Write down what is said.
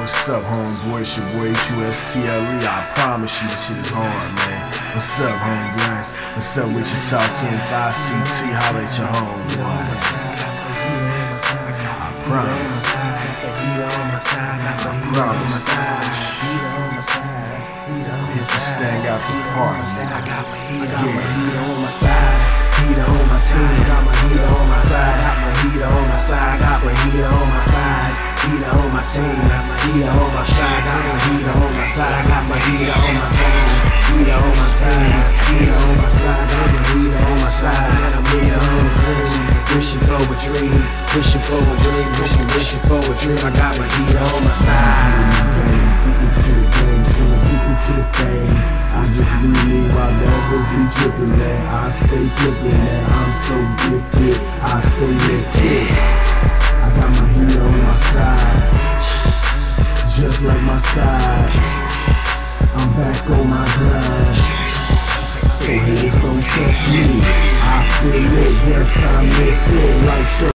What's up, homeboy? It's your boy H-U-S-T-L-E. I promise you this shit is hard, man. What's up, homeboy? What's up with your talking? It's ICT. Holla at your homeboy. I promise. I promise. Hit the stand out the park, nigga. I got heater on my side. Got my heater on my side, got my heater on my team. Heater on my side, heater on my side. Got my heater on my side, got my heater on my team. Wishing for a dream, wishing for a dream, wishing, wishing for a dream. I got my heater on my side. Addicted to the game, so addicted to the fame. I just do me while be tripping that. I stay flipping that. I'm so gifted, I stay lifted. Just like my side. I'm back on my grind. So haters don't test me. I feel it, yes, I'm it, like so.